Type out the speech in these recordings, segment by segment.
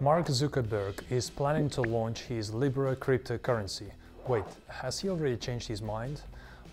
Mark Zuckerberg is planning to launch his Libra cryptocurrency. Wait, has he already changed his mind?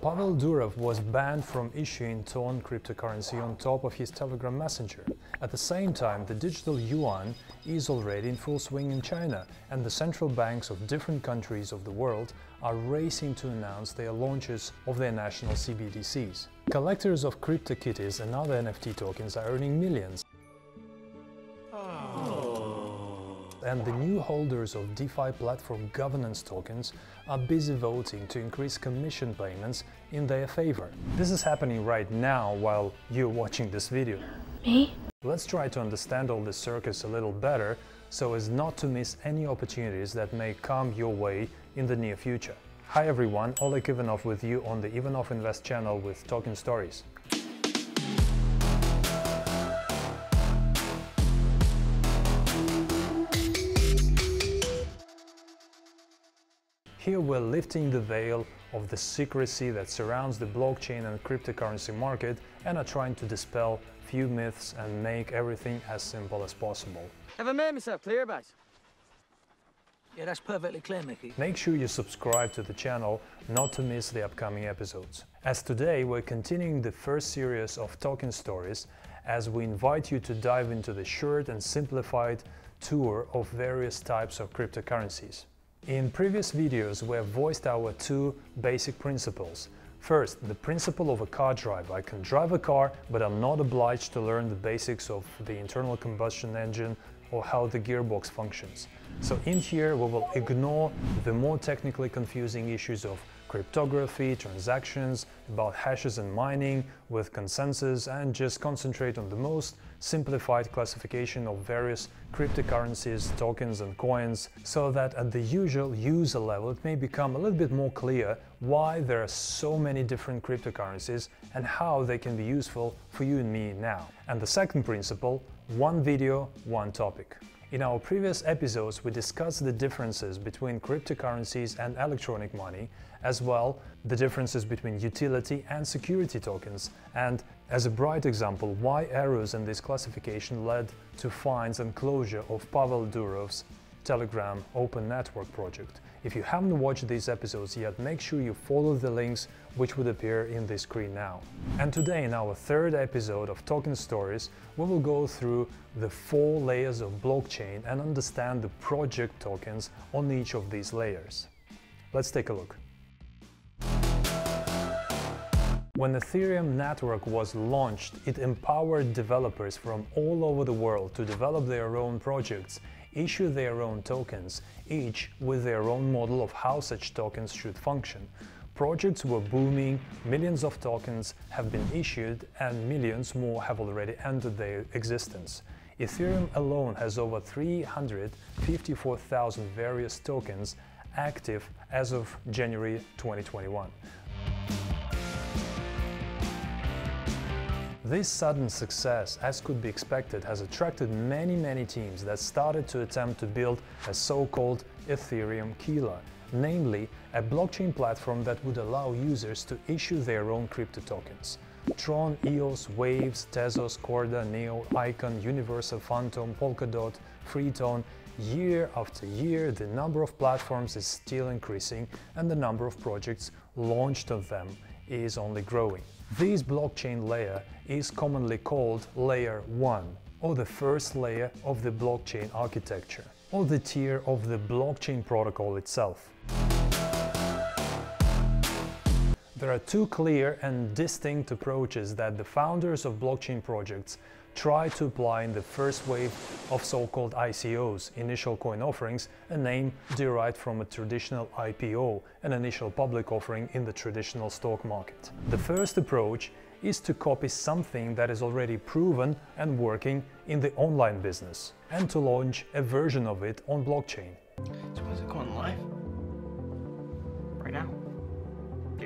Pavel Durov was banned from issuing Ton cryptocurrency on top of his Telegram messenger. At the same time, the digital yuan is already in full swing in China, and the central banks of different countries of the world are racing to announce their launches of their national CBDCs. Collectors of CryptoKitties and other NFT tokens are earning millions. And the new holders of DeFi platform governance tokens are busy voting to increase commission payments in their favor. This is happening right now while you're watching this video. Me? Let's try to understand all this circus a little better so as not to miss any opportunities that may come your way in the near future. Hi everyone, Oleg Ivanov with you on the Ivanov Invest channel with Token Stories. Here we're lifting the veil of the secrecy that surrounds the blockchain and cryptocurrency market and are trying to dispel few myths and make everything as simple as possible. Have I made myself clear, guys? Yeah, that's perfectly clear, Mickey. Make sure you subscribe to the channel not to miss the upcoming episodes. As today we're continuing the first series of Token Stories as we invite you to dive into the short and simplified tour of various types of cryptocurrencies. In previous videos, we have voiced our two basic principles. First, the principle of a car driver. I can drive a car, but I'm not obliged to learn the basics of the internal combustion engine or how the gearbox functions. So in here, we will ignore the more technically confusing issues of cryptography, transactions, about hashes and mining with consensus and just concentrate on the most simplified classification of various cryptocurrencies, tokens and coins so that at the usual user level it may become a little bit more clear why there are so many different cryptocurrencies and how they can be useful for you and me now. And the second principle, one video, one topic. In our previous episodes, we discussed the differences between cryptocurrencies and electronic money, as well the differences between utility and security tokens, and as a bright example, why errors in this classification led to fines and closure of Pavel Durov's Telegram Open Network project. If you haven't watched these episodes yet, make sure you follow the links which would appear in the screen now. And today in our third episode of Token Stories, we will go through the four layers of blockchain and understand the project tokens on each of these layers. Let's take a look. When Ethereum network was launched, it empowered developers from all over the world to develop their own projects issue their own tokens, each with their own model of how such tokens should function. Projects were booming, millions of tokens have been issued, and millions more have already entered their existence. Ethereum alone has over 354,000 various tokens active as of January 2021. This sudden success, as could be expected, has attracted many many teams that started to attempt to build a so-called Ethereum killer, namely a blockchain platform that would allow users to issue their own crypto tokens. Tron, EOS, Waves, Tezos, Corda, Neo, Icon, Universal, Fantom, Polkadot, Freeton, year after year the number of platforms is still increasing and the number of projects launched of them is only growing. This blockchain layer is commonly called Layer 1, or the first layer of the blockchain architecture, or the tier of the blockchain protocol itself. There are two clear and distinct approaches that the founders of blockchain projects try to apply in the first wave of so-called ICOs, initial coin offerings, a name derived from a traditional IPO, an initial public offering in the traditional stock market. The first approach is to copy something that is already proven and working in the online business and to launch a version of it on blockchain.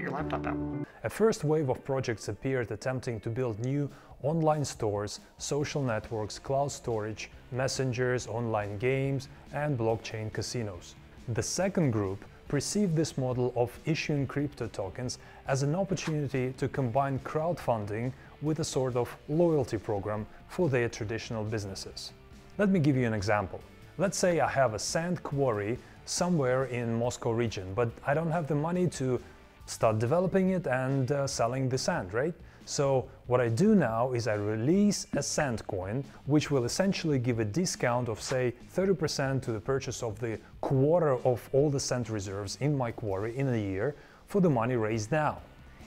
Your laptop out. A first wave of projects appeared attempting to build new online stores, social networks, cloud storage, messengers, online games, and blockchain casinos. The second group perceived this model of issuing crypto tokens as an opportunity to combine crowdfunding with a sort of loyalty program for their traditional businesses. Let me give you an example. Let's say I have a sand quarry somewhere in Moscow region, but I don't have the money to start developing it and uh, selling the sand, right? So what I do now is I release a sand coin, which will essentially give a discount of say 30% to the purchase of the quarter of all the sand reserves in my quarry in a year for the money raised now.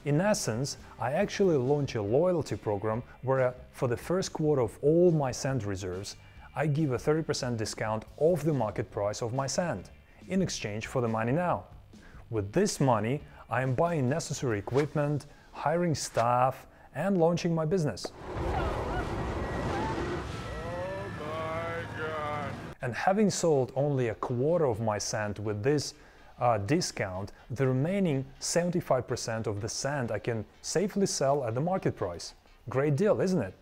In essence, I actually launch a loyalty program where uh, for the first quarter of all my sand reserves, I give a 30% discount off the market price of my sand in exchange for the money now. With this money, I am buying necessary equipment, hiring staff, and launching my business. And having sold only a quarter of my sand with this uh, discount, the remaining 75% of the sand I can safely sell at the market price. Great deal, isn't it?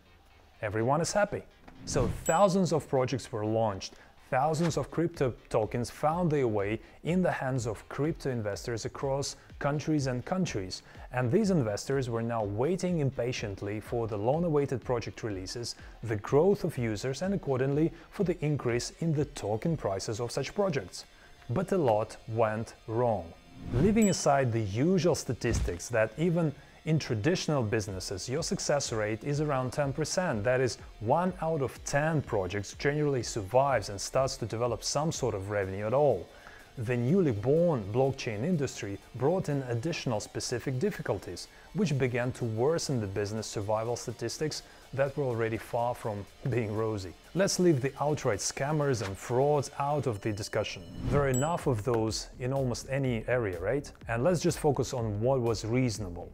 Everyone is happy. So thousands of projects were launched, thousands of crypto tokens found their way in the hands of crypto investors across countries and countries. And these investors were now waiting impatiently for the long-awaited project releases, the growth of users and accordingly for the increase in the token prices of such projects. But a lot went wrong. Leaving aside the usual statistics that even in traditional businesses, your success rate is around 10%. That is, one out of 10 projects generally survives and starts to develop some sort of revenue at all. The newly born blockchain industry brought in additional specific difficulties, which began to worsen the business survival statistics that were already far from being rosy. Let's leave the outright scammers and frauds out of the discussion. There are enough of those in almost any area, right? And let's just focus on what was reasonable.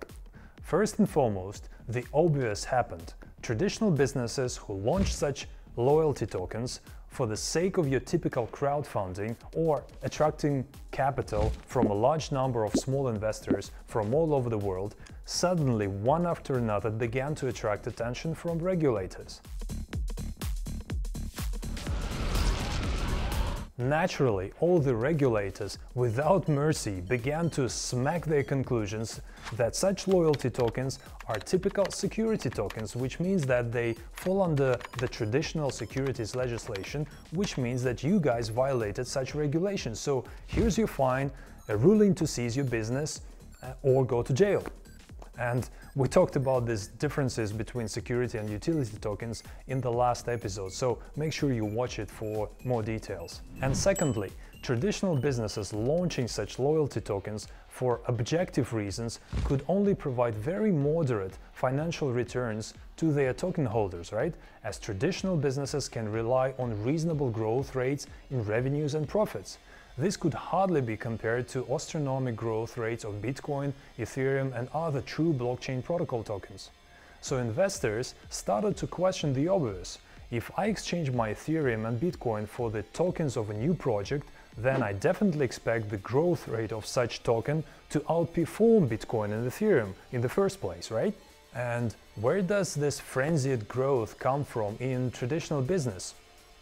First and foremost, the obvious happened. Traditional businesses who launch such loyalty tokens for the sake of your typical crowdfunding or attracting capital from a large number of small investors from all over the world, suddenly one after another began to attract attention from regulators. Naturally, all the regulators, without mercy, began to smack their conclusions that such loyalty tokens are typical security tokens, which means that they fall under the traditional securities legislation, which means that you guys violated such regulations. So here's your fine, a ruling to seize your business uh, or go to jail. And we talked about these differences between security and utility tokens in the last episode, so make sure you watch it for more details. And secondly, traditional businesses launching such loyalty tokens for objective reasons could only provide very moderate financial returns to their token holders, right? As traditional businesses can rely on reasonable growth rates in revenues and profits. This could hardly be compared to astronomical growth rates of Bitcoin, Ethereum and other true blockchain protocol tokens. So investors started to question the obvious. If I exchange my Ethereum and Bitcoin for the tokens of a new project, then I definitely expect the growth rate of such token to outperform Bitcoin and Ethereum in the first place, right? And where does this frenzied growth come from in traditional business?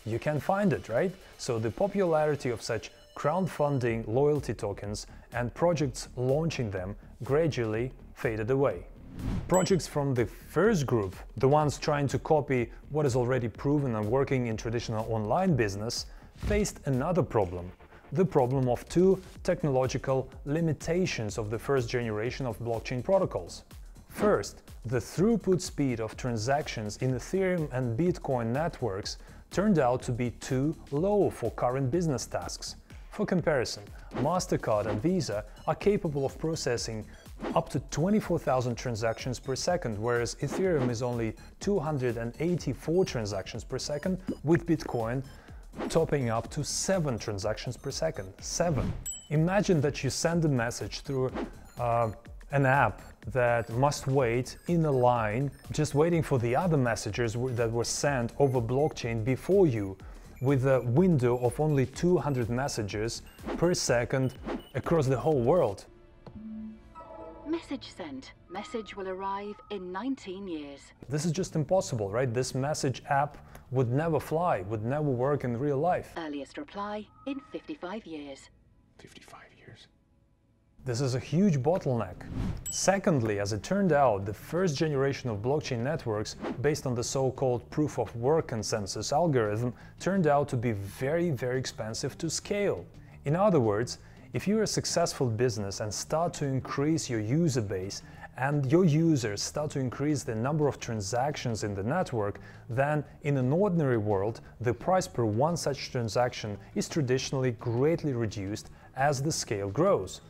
You can find it, right? So the popularity of such crowdfunding loyalty tokens and projects launching them gradually faded away. Projects from the first group, the ones trying to copy what is already proven and working in traditional online business, faced another problem, the problem of two technological limitations of the first generation of blockchain protocols. First, the throughput speed of transactions in Ethereum and Bitcoin networks turned out to be too low for current business tasks, for comparison, MasterCard and Visa are capable of processing up to 24,000 transactions per second, whereas Ethereum is only 284 transactions per second, with Bitcoin topping up to 7 transactions per second. 7. Imagine that you send a message through uh, an app that must wait in a line, just waiting for the other messages that were sent over blockchain before you with a window of only 200 messages per second across the whole world. Message sent. Message will arrive in 19 years. This is just impossible, right? This message app would never fly, would never work in real life. Earliest reply in 55 years. 55 years. This is a huge bottleneck. Secondly, as it turned out, the first generation of blockchain networks, based on the so-called proof of work consensus algorithm, turned out to be very, very expensive to scale. In other words, if you're a successful business and start to increase your user base and your users start to increase the number of transactions in the network, then in an ordinary world, the price per one such transaction is traditionally greatly reduced as the scale grows.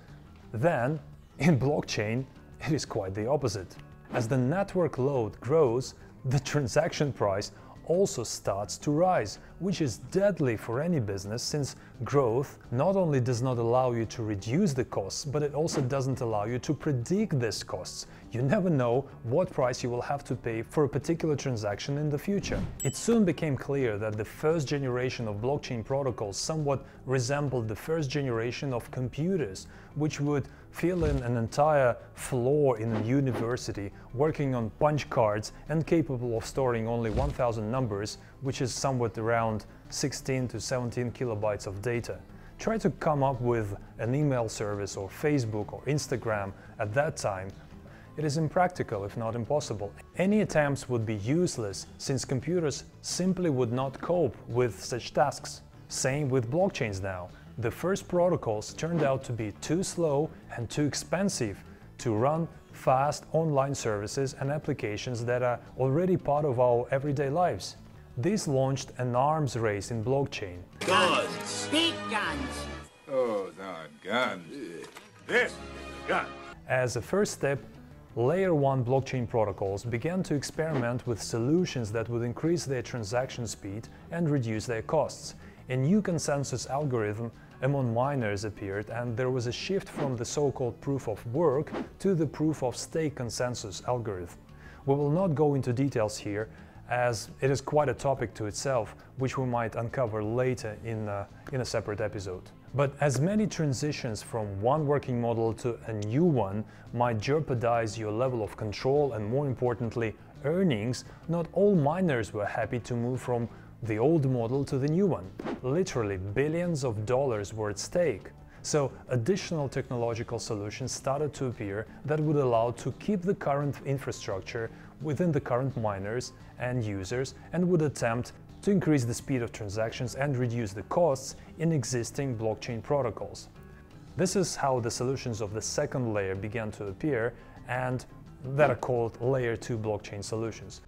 Then, in blockchain, it is quite the opposite. As the network load grows, the transaction price also starts to rise, which is deadly for any business since growth not only does not allow you to reduce the costs, but it also doesn't allow you to predict these costs. You never know what price you will have to pay for a particular transaction in the future. It soon became clear that the first generation of blockchain protocols somewhat resembled the first generation of computers, which would fill in an entire floor in a university working on punch cards and capable of storing only 1000 numbers, which is somewhat around 16 to 17 kilobytes of data. Try to come up with an email service or Facebook or Instagram at that time it is impractical, if not impossible. Any attempts would be useless, since computers simply would not cope with such tasks. Same with blockchains now. The first protocols turned out to be too slow and too expensive to run fast online services and applications that are already part of our everyday lives. This launched an arms race in blockchain. Guns. Big guns. Oh, not guns. This gun. As a first step, Layer 1 blockchain protocols began to experiment with solutions that would increase their transaction speed and reduce their costs. A new consensus algorithm among miners appeared and there was a shift from the so-called proof of work to the proof of stake consensus algorithm. We will not go into details here as it is quite a topic to itself, which we might uncover later in, uh, in a separate episode. But as many transitions from one working model to a new one might jeopardize your level of control and more importantly, earnings, not all miners were happy to move from the old model to the new one. Literally billions of dollars were at stake. So additional technological solutions started to appear that would allow to keep the current infrastructure within the current miners and users and would attempt to increase the speed of transactions and reduce the costs in existing blockchain protocols. This is how the solutions of the second layer began to appear and that are called Layer 2 blockchain solutions.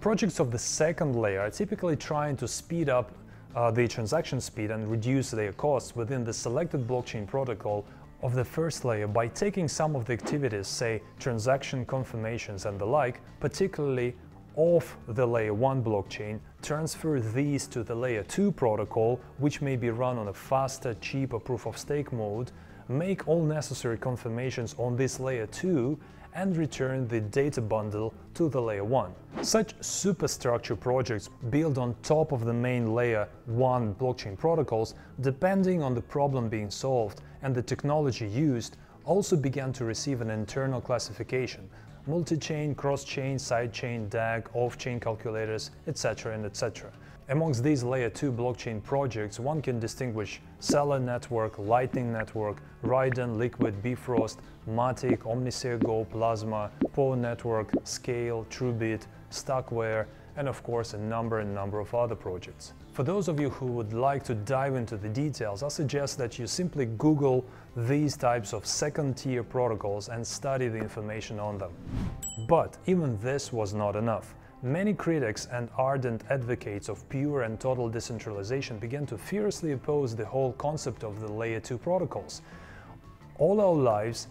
Projects of the second layer are typically trying to speed up uh, the transaction speed and reduce their costs within the selected blockchain protocol of the first layer by taking some of the activities, say transaction confirmations and the like, particularly off the layer 1 blockchain, transfer these to the layer 2 protocol, which may be run on a faster, cheaper proof of stake mode, make all necessary confirmations on this layer 2 and return the data bundle to the layer 1. Such superstructure projects build on top of the main layer 1 blockchain protocols, depending on the problem being solved and the technology used, also began to receive an internal classification, multi-chain, cross-chain, side-chain, DAG, off-chain calculators, etc. and etc. Amongst these layer 2 blockchain projects, one can distinguish Stellar Network, Lightning Network, Raiden, Liquid, Bifrost, Matic, OmiseGO, Plasma, POA Network, SKALE, TrueBit, StarkWare, and of course a number and number of other projects. For those of you who would like to dive into the details, I suggest that you simply Google these types of second-tier protocols and study the information on them. But even this was not enough. Many critics and ardent advocates of pure and total decentralization began to fiercely oppose the whole concept of the Layer 2 protocols. All our lives,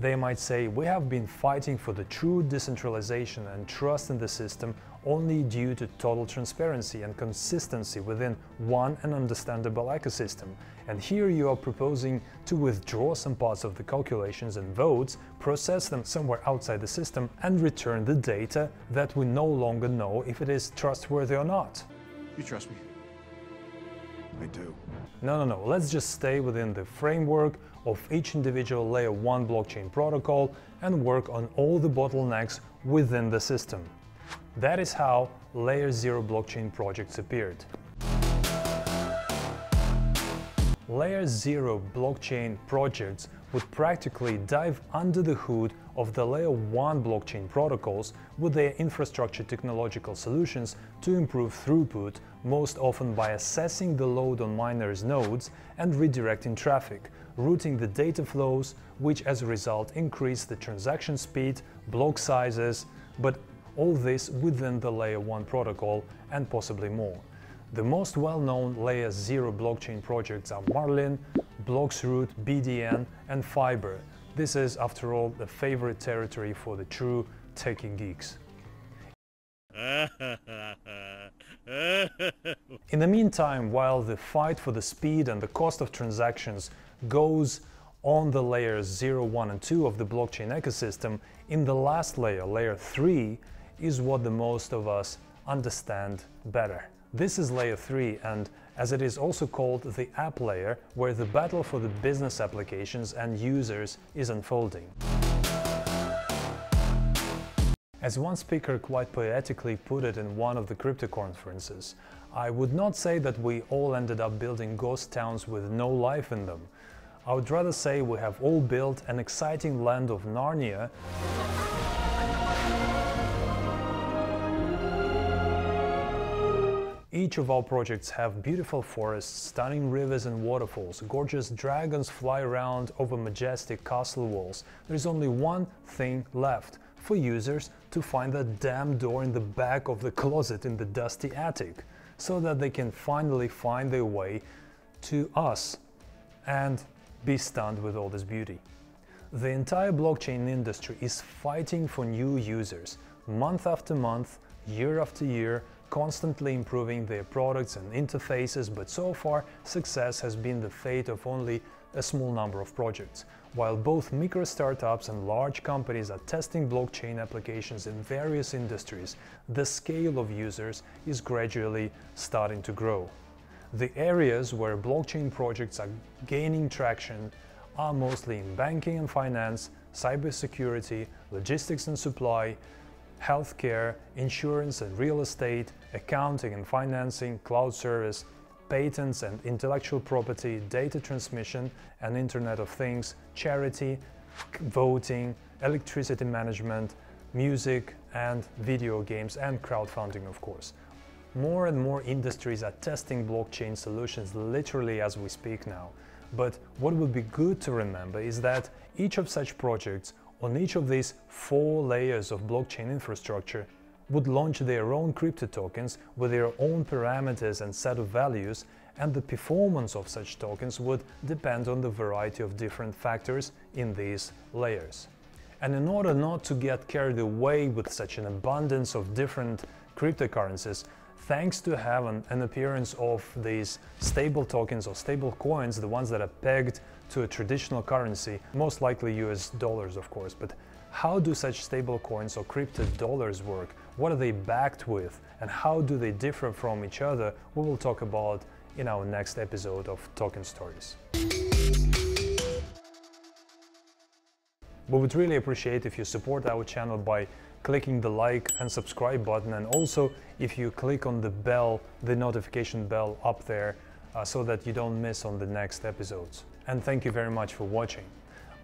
they might say, we have been fighting for the true decentralization and trust in the system only due to total transparency and consistency within one and understandable ecosystem. And here you are proposing to withdraw some parts of the calculations and votes, process them somewhere outside the system, and return the data that we no longer know if it is trustworthy or not. You trust me? I do. No, no, no. Let's just stay within the framework of each individual layer 1 blockchain protocol and work on all the bottlenecks within the system. That is how Layer 0 blockchain projects appeared. Layer 0 blockchain projects would practically dive under the hood of the Layer 1 blockchain protocols with their infrastructure technological solutions to improve throughput, most often by assessing the load on miners' nodes and redirecting traffic, routing the data flows, which as a result increase the transaction speed, block sizes, but all this within the Layer 1 protocol and possibly more. The most well-known Layer 0 blockchain projects are Marlin, bloXroute, BDN and Fiber. This is, after all, the favorite territory for the true techie geeks. In the meantime, while the fight for the speed and the cost of transactions goes on the layers 0, 1 and 2 of the blockchain ecosystem, in the last layer, layer 3, is what the most of us understand better. This is layer 3 and as it is also called the app layer where the battle for the business applications and users is unfolding. As one speaker quite poetically put it in one of the crypto conferences, I would not say that we all ended up building ghost towns with no life in them. I would rather say we have all built an exciting land of Narnia Each of our projects have beautiful forests, stunning rivers and waterfalls, gorgeous dragons fly around over majestic castle walls. There's only one thing left, for users to find that damn door in the back of the closet in the dusty attic, so that they can finally find their way to us and be stunned with all this beauty. The entire blockchain industry is fighting for new users, month after month, year after year, constantly improving their products and interfaces, but so far success has been the fate of only a small number of projects. While both micro startups and large companies are testing blockchain applications in various industries, the scale of users is gradually starting to grow. The areas where blockchain projects are gaining traction are mostly in banking and finance, cybersecurity, logistics and supply, healthcare, insurance and real estate, accounting and financing, cloud service, patents and intellectual property, data transmission and Internet of Things, charity, voting, electricity management, music and video games and crowdfunding of course. More and more industries are testing blockchain solutions literally as we speak now. But what would be good to remember is that each of such projects on each of these four layers of blockchain infrastructure would launch their own crypto tokens with their own parameters and set of values, and the performance of such tokens would depend on the variety of different factors in these layers. And in order not to get carried away with such an abundance of different cryptocurrencies, thanks to have an, an, appearance of these stable tokens or stable coins, the ones that are pegged to a traditional currency, most likely US dollars of course, but how do such stable coins or crypto dollars work? What are they backed with? And how do they differ from each other? We will talk about in our next episode of Token Stories. We would really appreciate if you support our channel by clicking the like and subscribe button and also if you click on the bell, the notification bell up there uh, so that you don't miss on the next episodes. And thank you very much for watching.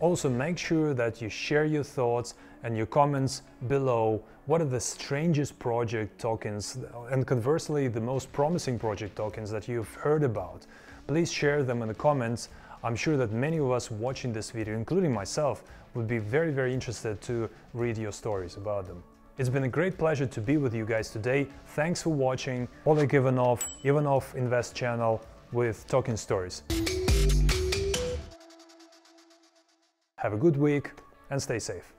Also make sure that you share your thoughts and your comments below what are the strangest project tokens and conversely the most promising project tokens that you've heard about. Please share them in the comments. I'm sure that many of us watching this video, including myself, would be very, very interested to read your stories about them. It's been a great pleasure to be with you guys today. Thanks for watching Oleg Ivanov, Ivanov Invest channel with Token Stories. Have a good week and stay safe.